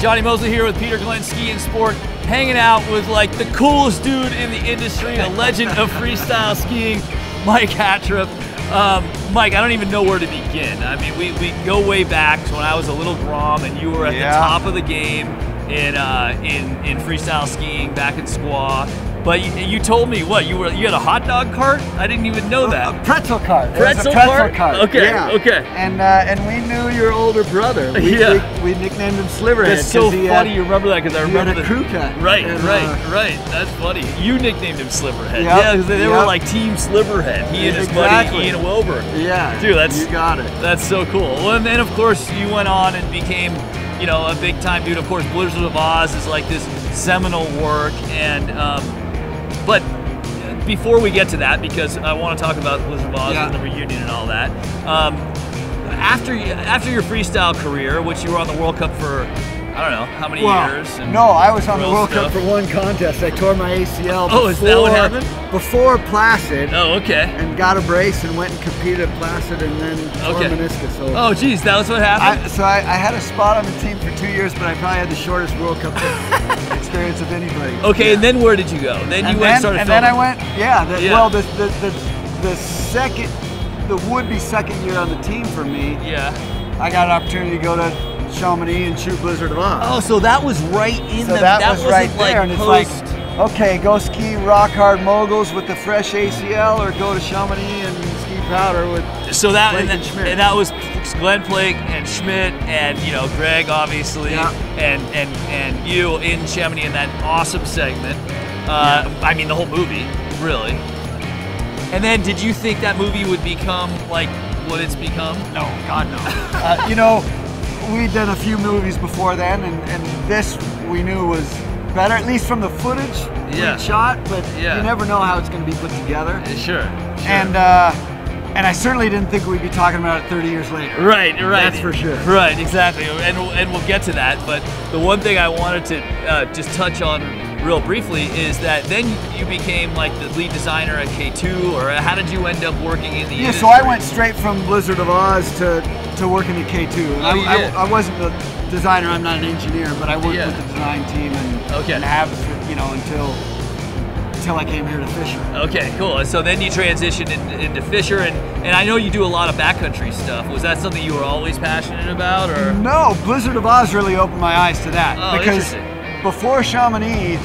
Jonny Moseley here with Peter Glenn Ski and Sport, hanging out with like the coolest dude in the industry, a legend of freestyle skiing, Mike Hattrup. Um, Mike, I don't even know where to begin. I mean, we, we go way back to when I was a little Grom and you were at Yeah. the top of the game in uh, in in freestyle skiing back in Squaw. But you, you told me what you were you had a hot dog cart? I didn't even know that. A pretzel cart. Pretzel a pretzel cart? cart. Okay, Yeah. okay. And uh, and we knew your older brother. We, Yeah. we, we nicknamed him Sliverhead. That's so 'cause he funny had- you remember that because I remember the crew cut. Right, And, right, uh, right. That's funny. You nicknamed him Sliverhead. Yep, Yeah, because they, they were like Team Sliverhead. He and his Exactly. buddy Ian Wilbur. Yeah. Dude, that's- you got it. That's so cool. Well, and then of course you went on and became, you know, a big time dude. Of course, Blizzard of Oz is like this seminal work, and um, but before we get to that, because I want to talk about Blizzard of Oz Yeah. and the reunion and all that. Um, after after your freestyle career, which you were on the World Cup for, I don't know how many Well, years. and no, I was on the World stuff. Cup for one contest. I tore my ACL. Oh, is that what before- happened? Before Placid, Oh, okay. and got a brace and went and competed at Placid, and then tore Okay. meniscus. So Oh, geez, that was what happened. I, so I, I had a spot on the team for two years, but I probably had the shortest World Cup experience of anybody. okay, Yeah. and then where did you go? Then you and went and started and then I went, yeah, the, Yeah. Well, the, the, the, the second, the would-be second year on the team for me, Yeah. I got an opportunity to go to Chamonix and shoot Blizzard of Oz. Oh, so that was right in so the. that, was wasn't right like there, and it's like, okay, go ski rock hard moguls with the fresh ACL, or go to Chamonix and ski powder with. so that Blake and, and that Schmidt. and that was Glenn Blake and Schmidt and you know Greg obviously Yeah. and and and you in Chamonix in that awesome segment. Uh, I mean the whole movie, really. And then, did you think that movie would become like what it's become? No, God no. uh, you know, we'd done a few movies before then, and, and this we knew was better, at least from the footage Yeah. we'd shot. But Yeah. you never know how it's going to be put together. Sure. sure. And uh, and I certainly didn't think we'd be talking about it 30 years later. Right, right. That's for sure. Right, exactly. And, we'll- and we'll get to that. But the one thing I wanted to uh, just touch on real briefly is that then you became like the lead designer at K2, or how did you end up working in the Yeah, industry? so I went straight from Blizzard of Oz to, to working at K2. And Oh, I, I-? I, wasn't a designer, I'm not an engineer, but I worked Yeah. with the design team and, Okay. and have, you know, until until I came here to Fischer. Okay, cool. So then you transitioned in, into Fischer, and, and I know you do a lot of backcountry stuff. Was that something you were always passionate about, or? No, Blizzard of Oz really opened my eyes to that Oh, because before Chamonix,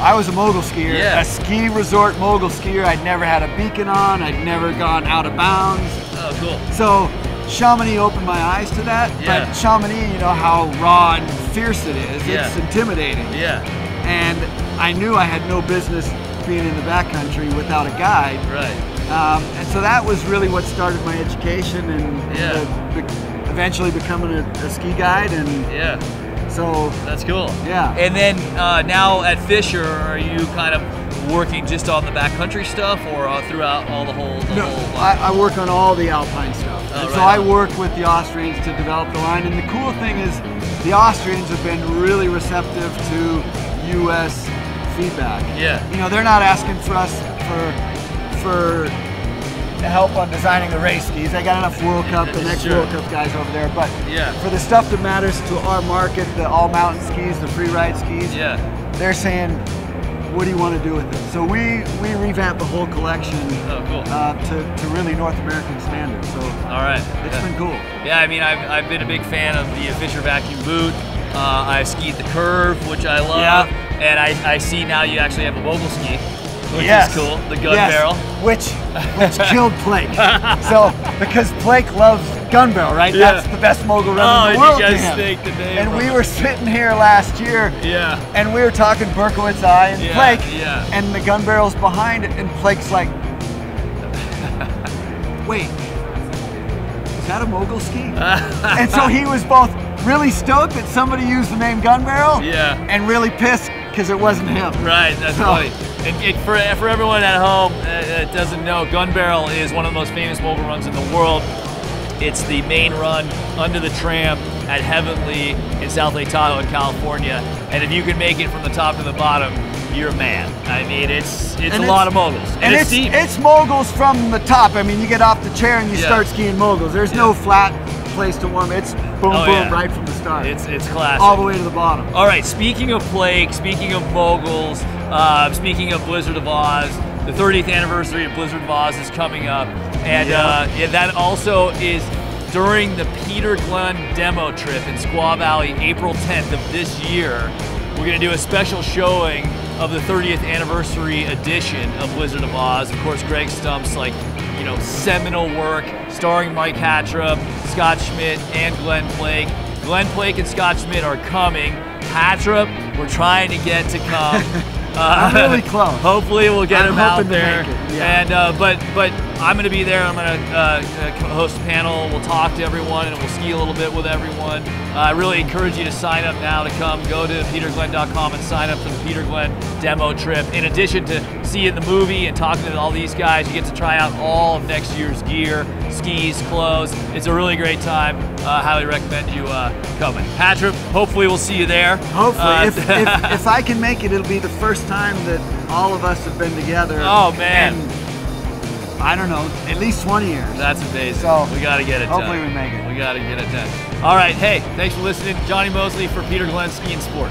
I was a mogul skier, Yeah. a ski resort mogul skier. I'd never had a beacon on, I'd never gone out of bounds. Oh, cool. So Chamonix opened my eyes to that. Yeah. But Chamonix, you know how raw and fierce it is. Yeah. It's intimidating. Yeah, And I knew I had no business being in the backcountry without a guide. right. Um, and so that was really what started my education and, Yeah. and the- eventually becoming a, a ski guide. And Yeah, so, that's cool. yeah. And then uh, now at Fischer, are you kind of working just on the backcountry stuff, or uh, throughout all the whole? The No, whole I, I work on all the alpine stuff. Oh, right so I work with the Austrians to develop the line. And the cool thing is, the Austrians have been really receptive to U.S. feedback. Yeah. You know, they're not asking for us for for help on designing the race skis. I got enough World Cup, the next Sure. World Cup guys over there. But Yeah. for the stuff that matters to our market, the all mountain skis, the free ride skis, Yeah. they're saying, what do you want to do with it? So we we revamped the whole collection Oh, cool. uh, to, to really North American standards. So All right. it's Yeah. been cool. Yeah, I mean, I've, I've been a big fan of the Fischer vacuum boot. Uh, I've skied the Curv, which I love, Yeah. and I, I see now you actually have a mogul ski, which Yes. is cool. The gun Yes, barrel. Which which killed Blake. so because Blake loves gun barrel, right? Yeah. That's the best mogul run Oh, in the world you guys snaked the name. And we were sitting here last year Yeah. and we were talking Berkowitz Eye and Yeah, Blake, yeah. and the gun barrel's behind it, and Blake's like, "Wait, is that a mogul ski?" and so he was both really stoked that somebody used the name gun barrel, Yeah. and really pissed because it wasn't him. Right, that's So- funny. And for, for everyone at home uh, that doesn't know, Gun Barrel is one of the most famous mogul runs in the world. It's the main run under the tram at Heavenly in South Lake Tahoe in California. And if you can make it from the top to the bottom, you're a man. I mean, it's it's And a it's- lot of moguls. And it's steep. it's moguls from the top. I mean, you get off the chair and you Yeah. start skiing moguls. There's no flat place to warm. It's boom, Oh, boom, yeah. right from the start. It's it's classic. all the way to the bottom. All right, speaking of Blake, speaking of moguls, uh, speaking of Blizzard of Oz, the 30th anniversary of Blizzard of Oz is coming up, and Yeah. uh, yeah, that also is during the Peter Glenn demo trip in Squaw Valley, April 10th of this year. We're gonna do a special showing of the 30th anniversary edition of Blizzard of Oz. Of course, Greg Stump's like, you know, seminal work starring Mike Hattrup, Scott Schmidt, and Glenn Blake. Glenn Blake and Scott Schmidt are coming. Hattrup, we're trying to get to come. Uh, I'm really close. Hopefully, we'll get I'm him out there. Yeah. And uh, but but I'm gonna be there. I'm gonna uh, uh, host a panel. We'll talk to everyone and we'll ski a little bit with everyone. Uh, I really encourage you to sign up now to come. Go to peterglenn.com and sign up for the Peter Glenn demo trip. In addition to seeing the movie and talking to all these guys, you get to try out all of next year's gear, skis, clothes. It's a really great time. Uh, highly recommend you uh, coming. Patrick, hopefully we'll see you there. Hopefully, Uh, if, if, if I can make it, it'll be the first time that all of us have been together. Oh, man. in, I don't know, at least 20 years. That's amazing. So, we got to get it hopefully done. we make it. We got to get it done. All right. Hey, thanks for listening. Jonny Moseley for Peter Glenn Ski and Sport.